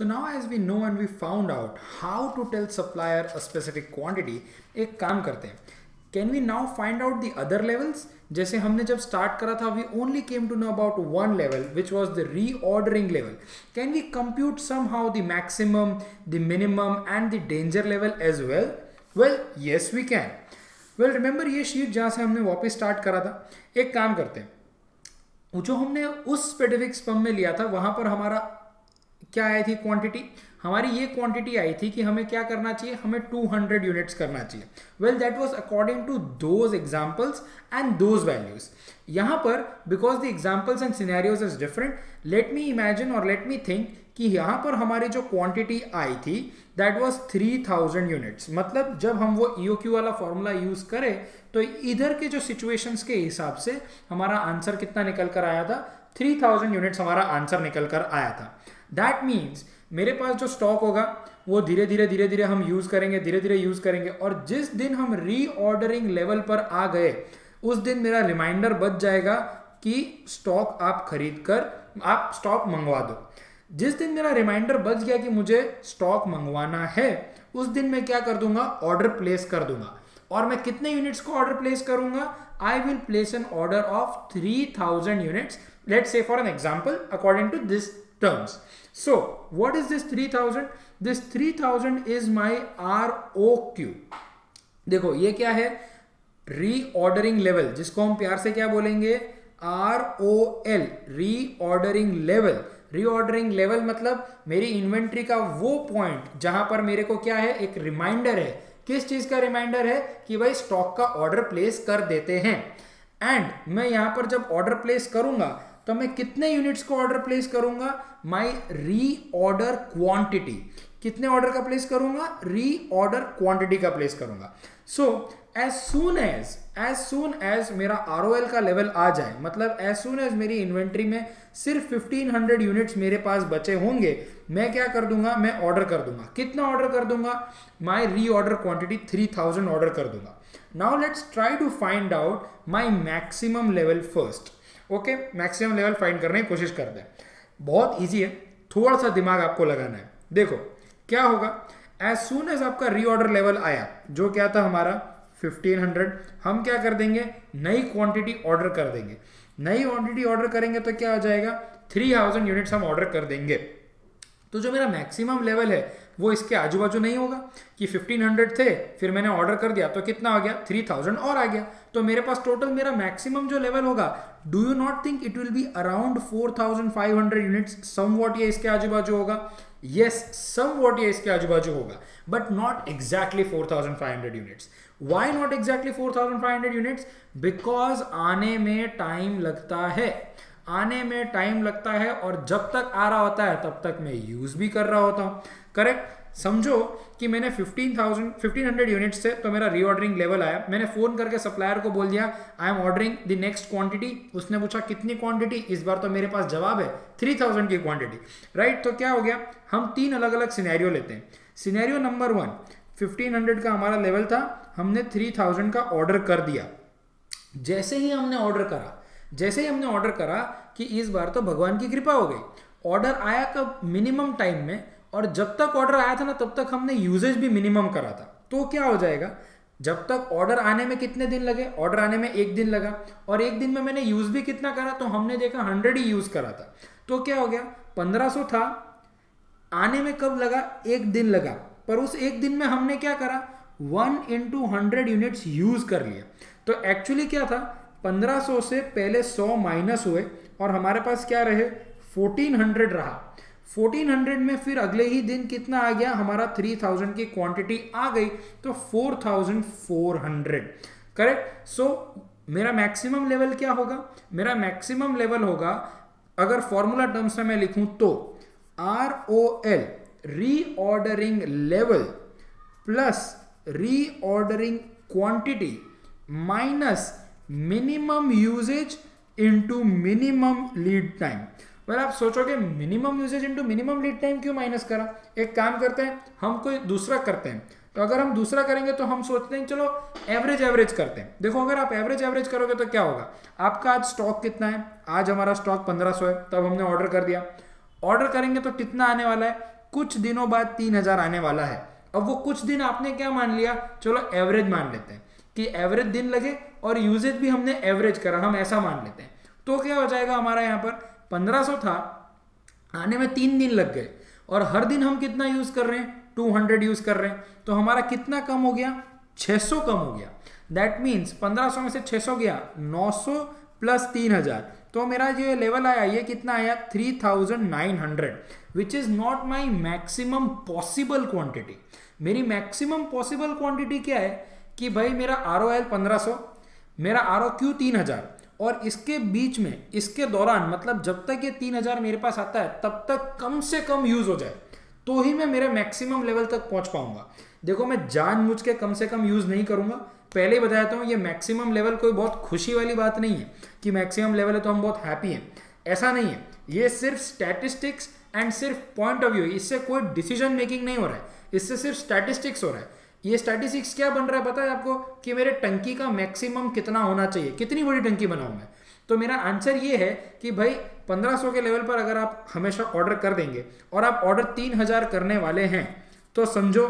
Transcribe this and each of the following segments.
So now as we know and we found out how to tell supplier a specific quantity, एक काम करते हैं। Can we now find out the other levels जैसे हमने जब start करा था we only came to know about one level which was the reordering level can we compute somehow the maximum the minimum and the danger level as well well yes we can well remember ये sheet जहाँ से हमने वापस start करा था? एक काम करते हैं। जो हमने उस स्पेसिफिक स्पम में लिया था वहाँ पर हमारा क्या आई थी क्वांटिटी हमारी ये क्वांटिटी आई थी कि हमें क्या करना चाहिए? हमें 200 यूनिट्स करना चाहिए। Well that was according to those examples and those values यहाँ पर because the examples and scenarios is different let me imagine और लेट मी थिंक कि यहाँ पर हमारी जो क्वांटिटी आई थी दैट वाज 3000 यूनिट्स मतलब जब हम वो ईओक्यू वाला फॉर्मूला यूज़ करें तो इधर के जो सिचुएशंस के हिसाब से हमारा आंसर कितना निकल कर आया था? 3000 यूनिट्स हमारा आंसर निकल कर आया था। दैट मीन्स मेरे पास जो स्टॉक होगा, वो धीरे धीरे धीरे धीरे हम यूज़ करेंगे, धीरे धीरे यूज़ करेंगे। और जिस दिन हम रीऑर्डरिंग लेवल पर आ गए, उस दिन मेरा रिमाइंडर बच जाएगा कि स्टॉक आप खरीद कर आप स्टॉक मंगवा दो। जिस दिन मेरा रिमाइंडर बच गया कि मुझे स्टॉक मंगवाना है, उस दिन मैं क्या कर दूँगा? ऑर्डर प्लेस कर दूँगा। और मैं कितने यूनिट्स को ऑर्डर प्लेस करूँगा? I will place an order of three thousand units let say for an example according to this terms. So, what is this 3000? This 3000 is my ROQ. देखो, ये क्या है? रीऑर्डरिंग लेवल जिसको हम प्यार से क्या बोलेंगे? R O L reordering level reordering level मतलब मेरी इन्वेंट्री का वो पॉइंट जहाँ पर मेरे को क्या है? एक रिमाइंडर है. किस चीज़ का रिमाइंडर है? कि भाई स्टॉक का ऑर्डर प्लेस कर देते हैं. एंड मैं यहाँ पर जब ऑर्डर प्लेस करूँगा तो मैं कितने यूनिट्स को ऑर्डर प्लेस करूँगा? माई री ऑर्डर क्वांटिटी कितने ऑर्डर का प्लेस करूँगा? री ऑर्डर क्वांटिटी का प्लेस करूँगा. So as soon as as soon as मेरा आरओएल का लेवल आ जाए मतलब एज सुन एज मेरी इन्वेंट्री में सिर्फ़ 1500 यूनिट्स मेरे पास बचे होंगे, मैं क्या कर दूँगा? मैं ऑर्डर कर दूँगा. कितना ऑर्डर कर दूँगा? माई री ऑर्डर क्वांटिटी 3000 ऑर्डर कर दूँगा. Now let's try to find out my maximum level first okay maximum level find करने की कोशिश करते हैं। बहुत ईजी है थोड़ा सा दिमाग आपको लगाना है। देखो, क्या होगा? एज सुन एज आपका रीऑर्डर लेवल आया, जो क्या था हमारा? 1500 हम क्या कर देंगे? नई क्वांटिटी ऑर्डर कर देंगे। नई क्वांटिटी ऑर्डर करेंगे तो क्या हो जाएगा? 3000 यूनिट्स हम ऑर्डर कर देंगे। तो जो मेरा मैक्सिमम लेवल है वो इसके आजू बाजू नहीं होगा कि 1500 थे, फिर मैंने ऑर्डर कर दिया तो कितना आ गया? 3000 और आ गया। तो मेरे पास टोटल मेरा मैक्सिमम जो लेवल होगा do you not think it will be around 4500 units somewhat ये इसके आजू बाजू होगा। यस सम वॉट ये इसके आजू बाजू होगा but not exactly 4500 units why not exactly 4500 units because आने में टाइम लगता है। आने में टाइम लगता है और जब तक आ रहा होता है, तब तक मैं यूज़ भी कर रहा होता हूँ। करेक्ट समझो कि मैंने 15,000 1500 यूनिट्स से तो मेरा रीऑर्डरिंग लेवल आया। मैंने फ़ोन करके सप्लायर को बोल दिया I am ordering the next quantity उसने पूछा कितनी क्वांटिटी इस बार तो मेरे पास जवाब है 3000 की क्वांटिटी राइट तो क्या हो गया? हम तीन अलग अलग सिनेरियो लेते हैं। सिनेरियो नंबर वन 1500 का हमारा लेवल था हमने 3000 का ऑर्डर कर दिया। जैसे ही हमने ऑर्डर करा जैसे ही हमने ऑर्डर करा कि इस बार तो भगवान की कृपा हो गई। ऑर्डर आया कब? मिनिमम टाइम में और जब तक ऑर्डर आया था ना, तब तक हमने यूजेज भी मिनिमम करा था। तो क्या हो जाएगा? जब तक ऑर्डर आने में कितने दिन लगे? ऑर्डर आने में एक दिन लगा। और एक दिन में मैंने यूज़ भी कितना करा? तो हमने देखा हंड्रेड ही यूज़ करा था। तो क्या हो गया? पंद्रह सौ था। आने में कब लगा? एक दिन लगा। पर उस एक दिन में हमने क्या करा? One into hundred units use कर लिया। तो एक्चुअली क्या था? 1500 से पहले 100 माइनस हुए और हमारे पास क्या रहे? 1400 रहा। 1400 में फिर अगले ही दिन कितना आ गया? हमारा 3000 की क्वांटिटी आ गई तो 4400 करेक्ट सो मेरा मैक्सिमम लेवल क्या होगा? मेरा मैक्सिमम लेवल होगा, अगर फॉर्मूला टर्म्स में मैं लिखूं तो R O L reordering level plus reordering quantity minus minimum usages into minimum lead time well आप सोचोगे minimum usages into minimum lead time क्यों माइनस करा? एक काम करते हैं, हम कोई दूसरा करते हैं। तो अगर हम दूसरा करेंगे तो हम सोचते हैं, चलो एवरेज एवरेज करते हैं। देखो, अगर आप एवरेज एवरेज करोगे तो क्या होगा? आपका आज स्टॉक कितना है? आज हमारा स्टॉक 1500 है, तब हमने ऑर्डर कर दिया। ऑर्डर करेंगे तो कितना आने वाला है? कुछ दिनों बाद तीन हज़ार आने वाला है। अब वो कुछ दिन आपने क्या मान लिया? चलो एवरेज मान लेते हैं कि एवरेज दिन लगे और यूजेज भी हमने एवरेज करा, हम ऐसा मान लेते हैं। तो क्या हो जाएगा हमारा यहाँ पर? 1500 था, आने में तीन दिन लग गए। और हर दिन हम कितना यूज़ कर रहे हैं? 200 यूज़ कर रहे हैं। तो हमारा कितना कम हो गया? 600 कम हो गया। दैट मीन्स 1500 में से 600 गया 900 प्लस 3000 तो मेरा जो लेवल आया, ये कितना आया? 3900 which is not my maximum possible quantity मेरी मैक्सिमम पॉसिबल क्वांटिटी क्या है? कि भाई मेरा आर ओ एल पंद्रह मेरा आर ओ क्यू तीन हज़ार। और इसके बीच में, इसके दौरान मतलब जब तक ये तीन हज़ार मेरे पास आता है, तब तक कम से कम यूज़ हो जाए तो ही मैं मेरे मैक्सिमम लेवल तक पहुँच पाऊँगा। देखो, मैं जानबूझ के कम से कम यूज़ नहीं करूँगा। पहले ही बताया हूँ, ये मैक्सिमम लेवल कोई बहुत खुशी वाली बात नहीं है, कि मैक्सिमम लेवल है तो हम बहुत हैप्पी हैं। ऐसा नहीं है। ये सिर्फ़ स्टैटिस्टिक्स एंड सिर्फ़ पॉइंट ऑफ़ व्यू इससे कोई डिसीज़न मेकिंग नहीं हो रहा है। इससे सिर्फ़ स्टैटिस्टिक्स हो रहा है। ये स्टैटिस्टिक्स क्या बन रहा है पता है आपको? कि मेरे टंकी का मैक्सिमम कितना होना चाहिए? कितनी बड़ी टंकी बनाऊँ मैं? तो मेरा आंसर ये है कि भाई 1500 के लेवल पर अगर आप हमेशा ऑर्डर कर देंगे और आप ऑर्डर 3000 करने वाले हैं तो समझो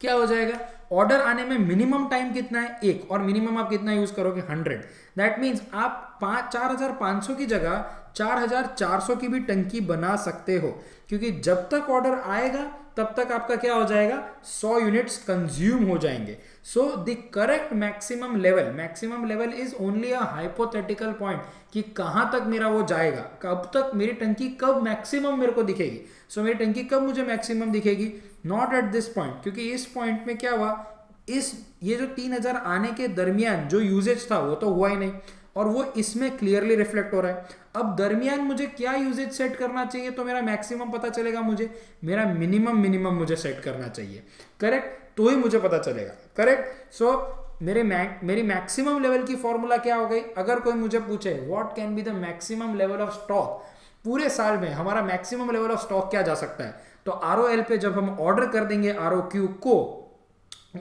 क्या हो जाएगा? ऑर्डर आने में मिनिमम टाइम कितना है? एक। और मिनिमम आप कितना यूज़ करोगे? हंड्रेड दैट मीन्स आप पाँच चार हज़ार सौ की जगह चार हज़ार चार सौ की भी टंकी बना सकते हो। क्योंकि जब तक ऑर्डर आएगा तब तक आपका क्या हो जाएगा? 100 यूनिट्स कंज्यूम हो जाएँगे। So the correct maximum level maximum level is only a hypothetical point कि कहाँ तक मेरा वो जाएगा? कब तक मेरी टंकी कब मैक्सिमम मेरे को दिखेगी? सो so, मेरी टंकी कब मुझे मैक्सिमम दिखेगी? नॉट एट दिस पॉइंट क्योंकि इस पॉइंट में क्या हुआ? इस ये जो तीन हज़ार आने के दरमियान जो यूजेज था वो तो हुआ ही नहीं। और वो इसमें क्लियरली रिफ्लेक्ट हो रहा है। अब दरमियान मुझे क्या यूजेज सेट करना चाहिए तो मेरा मैक्सिमम पता चलेगा मुझे? मेरा मिनिमम मिनिमम मुझे सेट करना चाहिए। करेक्ट तो ही मुझे पता चलेगा। करेक्ट सो so, मेरे मैक मेरी मैक्सिमम लेवल की फॉर्मूला क्या हो गई? अगर कोई मुझे पूछे what can be the maximum level of stock पूरे साल में हमारा मैक्सिमम लेवल ऑफ़ स्टॉक क्या जा सकता है? तो आर एल पे जब हम ऑर्डर कर देंगे आर क्यू को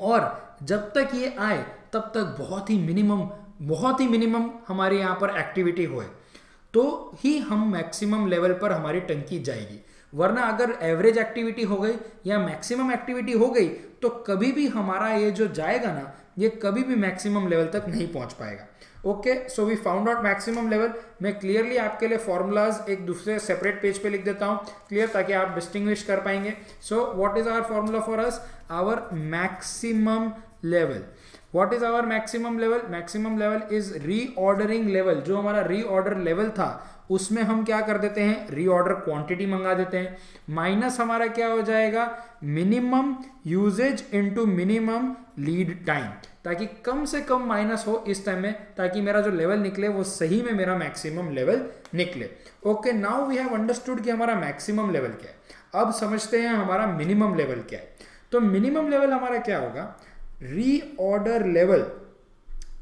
और जब तक ये आए तब तक बहुत ही मिनिमम बहुत ही मिनिमम हमारे यहाँ पर एक्टिविटी होए तो ही हम मैक्सिमम लेवल पर हमारी टंकी जाएगी। वरना अगर एवरेज एक्टिविटी हो गई या मैक्सिमम एक्टिविटी हो गई तो कभी भी हमारा ये जो जाएगा ना, ये कभी भी मैक्सिमम लेवल तक नहीं पहुँच पाएगा। Okay so we found out maximum level मैं क्लियरली आपके लिए फॉर्मूलाज एक दूसरे सेपरेट पेज पे लिख देता हूँ क्लियर ताकि आप डिस्टिंग्विश कर पाएँगे। So what is our formula for us our maximum level what is our maximum level maximum level is reordering level जो हमारा रीऑर्डर लेवल था, उसमें हम क्या कर देते हैं? रीऑर्डर क्वांटिटी मंगा देते हैं। माइनस हमारा क्या हो जाएगा? Minimum usages into minimum lead time ताकि कम से कम माइनस हो इस टाइम में, ताकि मेरा जो लेवल निकले, वो सही में मेरा मैक्सिमम लेवल निकले। Okay now we have understood कि हमारा मैक्सिमम लेवल क्या है। अब समझते हैं हमारा मिनिमम लेवल क्या है। तो मिनिमम लेवल हमारा क्या होगा? रीऑर्डर लेवल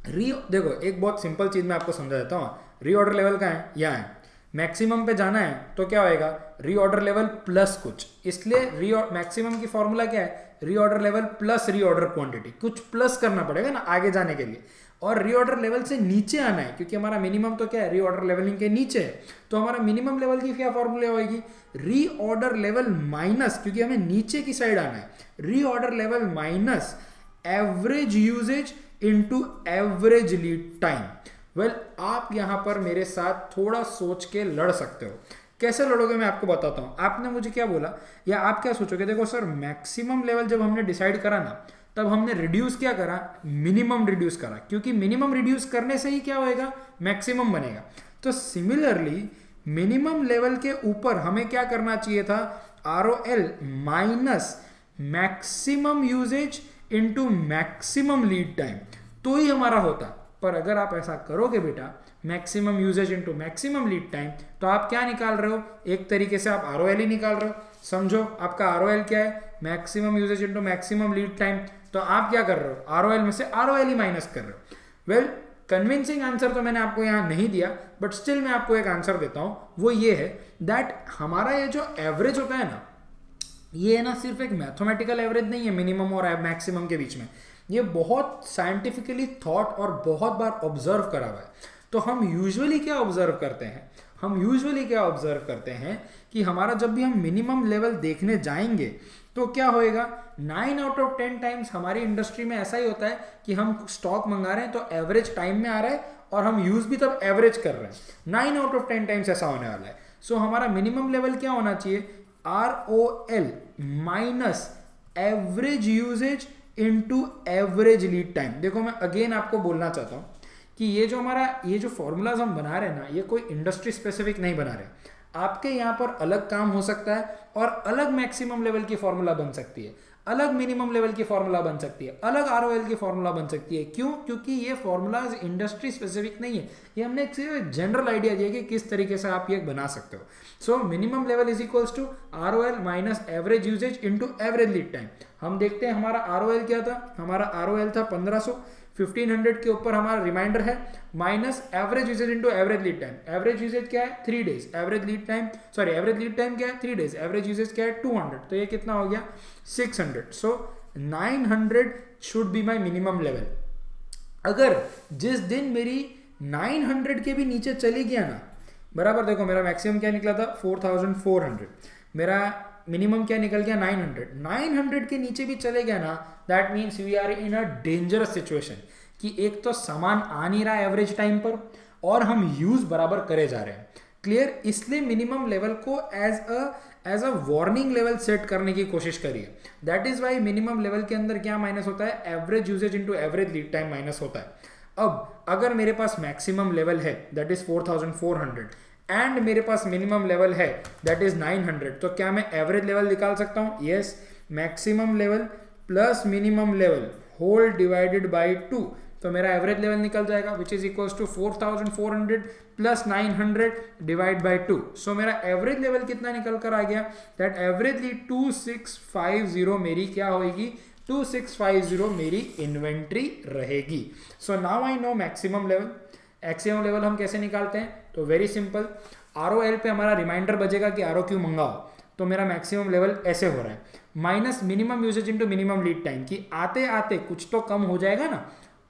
री देखो, एक बहुत सिंपल चीज़ मैं आपको समझा देता हूँ। रीऑर्डर लेवल का है? यहाँ है। मैक्सिमम पे जाना है तो क्या होएगा? रीऑर्डर लेवल प्लस कुछ। इसलिए री मैक्सिमम की फॉर्मूला क्या है? Reorder level plus reorder quantity कुछ प्लस करना पड़ेगा ना, आगे जाने के लिए। और रीऑर्डर लेवल से नीचे आना है, क्योंकि हमारा मिनिमम तो क्या है? रीऑर्डर लेवलिंग के नीचे है। तो हमारा मिनिमम लेवल की क्या फॉर्मूला होगी रीऑर्डर लेवल माइनस क्योंकि हमें नीचे की साइड आना है। Reorder level minus average usages into average lead time well आप यहाँ पर मेरे साथ थोड़ा सोच के लड़ सकते हो। कैसे लड़ोगे मैं आपको बताता हूँ। आपने मुझे क्या बोला? या आप क्या सोचोगे? देखो सर मैक्सिमम लेवल जब हमने डिसाइड करा ना, तब हमने रिड्यूस क्या करा? मिनिमम रिड्यूस करा। क्योंकि मिनिमम रिड्यूस करने से ही क्या होएगा? मैक्सिमम बनेगा। तो सिमिलरली मिनिमम लेवल के ऊपर हमें क्या करना चाहिए था? R O L minus maximum usages into maximum lead time तो ही हमारा होता। पर अगर आप ऐसा करोगे बेटा maximum usages into maximum lead time तो आप क्या निकाल रहे हो? एक तरीके से आप आर ही निकाल रहे हो। समझो, आपका आर क्या है? Maximum usages into maximum lead time तो आप क्या कर रहे हो? आर में से आर ही माइनस कर रहे हो। वेल कन्विंसिंग आंसर तो मैंने आपको यहाँ नहीं दिया बट स्टिल मैं आपको एक आंसर देता हूँ। वो ये है दैट हमारा ये जो एवरेज होता है ना ये ना सिर्फ़ एक मैथमेटिकल एवरेज नहीं है मिनिमम और मैक्सिमम के बीच में। ये बहुत साइंटिफिकली थॉट और बहुत बार ऑब्ज़र्व करा हुआ है। तो हम यूजुअली क्या ऑब्ज़र्व करते हैं? हम यूजुअली क्या ऑब्ज़र्व करते हैं कि हमारा जब भी हम मिनिमम लेवल देखने जाएँगे तो क्या होएगा? Nine out of ten times हमारी इंडस्ट्री में ऐसा ही होता है कि हम स्टॉक मंगा रहे हैं तो एवरेज टाइम में आ रहा है और हम यूज़ भी तब एवरेज कर रहे हैं। Nine out of ten times ऐसा होने वाला है। सो so, हमारा मिनिमम लेवल क्या होना चाहिए? R O L minus average usage into average lead time देखो मैं अगेन आपको बोलना चाहता हूँ कि ये जो हमारा, ये जो फॉर्मूलाज हम बना रहे हैं ना, ये कोई इंडस्ट्री स्पेसिफिक नहीं बना रहे। आपके यहाँ पर अलग काम हो सकता है और अलग मैक्सिमम लेवल की फॉर्मूला बन सकती है। अलग मिनिमम लेवल की फॉर्मूला बन सकती है, अलग आरओएल की फॉर्मूला बन सकती है। क्यों? क्योंकि ये फॉर्मूलाज इंडस्ट्री स्पेसिफिक नहीं है। ये हमने एक जनरल आइडिया दिया कि किस तरीके से आप ये बना सकते हो। So minimum level is equals to R O L minus average usage into average lead time हम देखते हैं हमारा एल क्या था? हमारा एल था पंद्रह सौ 1500 के ऊपर हमारा रिमाइंडर है। Minus average usage into average lead time average usage क्या है? Three days average lead time sorry average lead time क्या है? थ्री डेज़ एवरेज यूजेज क्या है? 200 तो ये कितना हो गया? 600 so nine 900 should be my minimum level अगर जिस दिन मेरी 900 के भी नीचे चली गया ना, बराबर देखो, मेरा मैक्सिमम क्या निकला था? 4400 मेरा मिनिमम क्या निकल गया? 900 900 के नीचे भी चले गया ना that means we are in a dangerous situation कि एक तो सामान आ नहीं रहा एवरेज टाइम पर, और हम यूज़ बराबर करे जा रहे हैं। क्लियर इसलिए मिनिमम लेवल को as a as a warning level set करने की कोशिश करिए। That is why minimum level के अंदर क्या माइनस होता है? Average usage into average lead time minus होता है। अब, अगर मेरे पास मैक्सिमम लेवल है दैट इज़ 4400 एंड मेरे पास मिनिमम लेवल है दैट इज़ 900 तो क्या मैं एवरेज लेवल निकाल सकता हूँ? Yes maximum level plus minimum level whole divided by two तो मेरा एवरेज लेवल निकल जाएगा which is equals to 4400 plus 900 divide by two so मेरा एवरेज लेवल कितना निकल कर आ गया? दैट एवरेजली 2650 मेरी क्या होगी 2650 मेरी इन्वेंट्री रहेगी. So now I know maximum level maximum level हम कैसे निकालते हैं? तो very simple R O L पे हमारा रिमाइंडर बजेगा कि आर ओ क्यू मंगाओ। तो मेरा मैक्सिमम लेवल ऐसे हो रहा है। Minus minimum usage into minimum lead time कि आते आते कुछ तो कम हो जाएगा ना।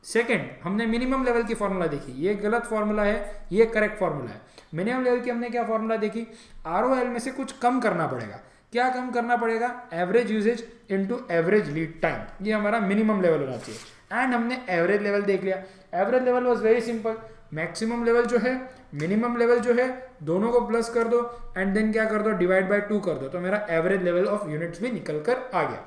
सेकेंड हमने मिनिमम लेवल की फॉर्मूला देखी। ये गलत फॉर्मूला है, ये करेक्ट फॉर्मूला है। मिनिमम लेवल की हमने क्या फॉर्मूला देखी? आर ओ एल में से कुछ कम करना पड़ेगा। क्या कम करना पड़ेगा? Average usage into average lead time ये हमारा मिनिमम लेवल होना चाहिए। एंड हमने एवरेज लेवल देख लिया। Average level was very simple maximum level जो है, मिनिमम लेवल जो है, दोनों को प्लस कर दो एंड देन क्या कर दो डिवाइड बाय टू कर दो। तो मेरा एवरेज लेवल ऑफ़ यूनिट्स भी निकल कर आ गया।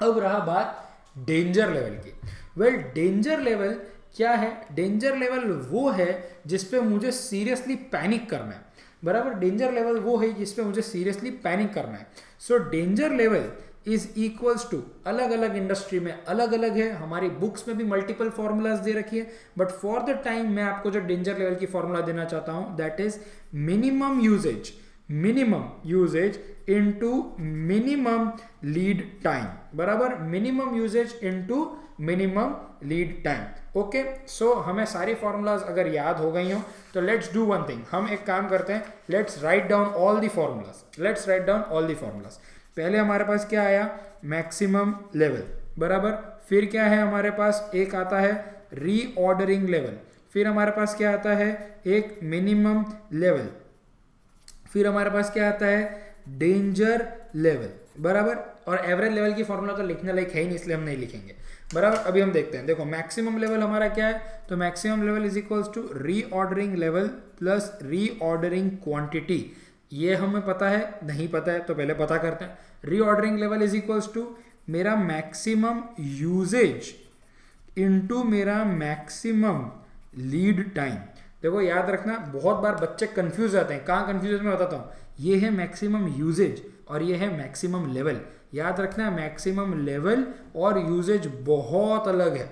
अब रहा बात डेंजर लेवल की। वेल डेंजर लेवल क्या है? डेंजर लेवल वो है जिसपे मुझे सीरियसली पैनिक करना है। बराबर डेंजर लेवल वो है जिसपे मुझे सीरियसली पैनिक करना है। So danger level is equals to अलग अलग इंडस्ट्री में अलग अलग है। हमारी बुक्स में भी मल्टीपल फॉर्मूलाज दे रखी है। बट फॉर द टाइम मैं आपको जो डेंजर लेवल की फॉर्मूला देना चाहता हूँ that is minimum usage minimum usage into minimum lead time बराबर? Minimum usage into minimum lead time okay so हमें सारी फॉर्मूलाज अगर याद हो गई हो तो लेट्स डू वन थिंग हम एक काम करते हैं let's write down all the formulas let's write down all the formulas पहले हमारे पास क्या आया? मैक्सिमम लेवल बराबर? फिर क्या है हमारे पास? एक आता है रीऑर्डरिंग लेवल फिर हमारे पास क्या आता है? एक मिनिमम लेवल फिर हमारे पास क्या आता है? डेंजर लेवल बराबर? और एवरेज लेवल की फॉर्मूला तो लिखने लायक है ही नहीं, इसलिए हम नहीं लिखेंगे। बराबर? अभी हम देखते हैं। देखो मैक्सिमम लेवल हमारा क्या है? तो maximum level is equals to reordering level plus reordering quantity ये हमें पता है, नहीं पता है तो पहले पता करते हैं। Reordering level is equals to मेरा मैक्सिमम यूजेज इनटू मेरा मैक्सिमम लीड टाइम देखो, याद रखना, बहुत बार बच्चे कंफ्यूज रहते हैं। कहाँ कंफ्यूज मैं बताता हूँ। ये है मैक्सिमम यूजेज और ये है मैक्सिमम लेवल याद रखना मैक्सिमम लेवल और यूजेज बहुत अलग है।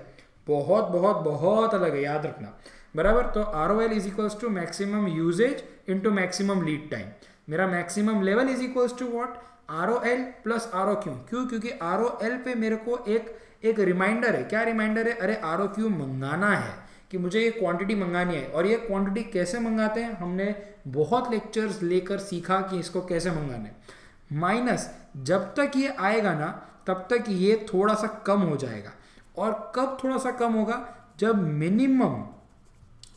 बहुत बहुत बहुत अलग है। याद रखना। बराबर तो R O L is equals to maximum usage into maximum lead time मेरा maximum level is equals to what R O L plus R O Q क्यों? क्योंकि आर ओ एल पे मेरे को एक एक रिमाइंडर है। क्या रिमाइंडर है? अरे आर ओ क्यू मंगाना है कि मुझे ये क्वांटिटी मंगानी है। और ये क्वांटिटी कैसे मंगाते हैं? हमने बहुत लेक्चर्स लेकर सीखा कि इसको कैसे मंगाना है। माइनस जब तक ये आएगा ना, तब तक ये थोड़ा सा कम हो जाएगा। और कब थोड़ा सा कम होगा? जब minimum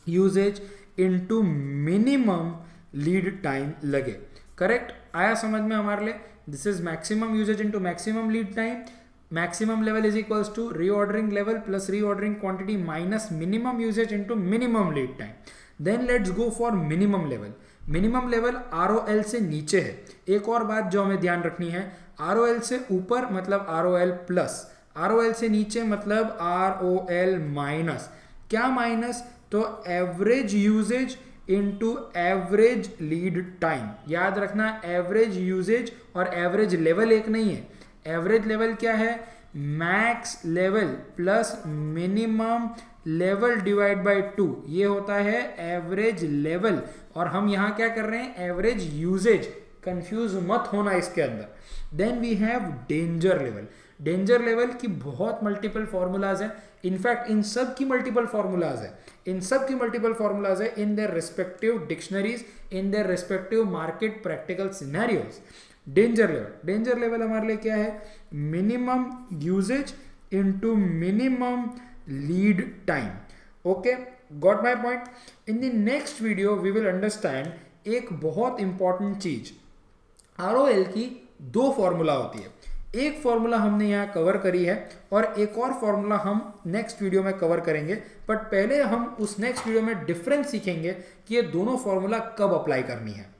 usage into minimum lead time लगे। करेक्ट आया समझ में हमारे लिए? This is maximum usage into maximum lead time maximum level is equals to reordering level plus reordering quantity minus minimum usage into minimum lead time then let's go for minimum level minimum level R से नीचे है। एक और बात जो हमें ध्यान रखनी है आर से ऊपर मतलब आर प्लस आर से नीचे मतलब आर माइनस क्या माइनस तो average usage into average lead time याद रखना एवरेज यूजेज और एवरेज लेवल एक नहीं है। एवरेज लेवल क्या है? Max level plus minimum level divide by two ये होता है एवरेज लेवल और हम यहाँ क्या कर रहे हैं? एवरेज यूजेज कंफ्यूज मत होना इसके अंदर। Then we have danger level danger level की बहुत मल्टीपल फॉर्मूलाज है. इनफैक्ट इन सब की मल्टीपल फार्मूलाज है. इन सब की मल्टीपल फॉर्मूलाज है in their respective dictionaries in their respective market practical scenarios danger level danger level हमारे लिए क्या है? Minimum usage into minimum lead time okay got my point in the next video we will understand एक बहुत important चीज़. ROL की दो formula होती है. एक फॉर्मूला हमने यहाँ कवर करी है और एक और फॉर्मूला हम नेक्स्ट वीडियो में कवर करेंगे। बट पहले हम उस नेक्स्ट वीडियो में डिफरेंस सीखेंगे कि ये दोनों फॉर्मूला कब अप्लाई करनी है।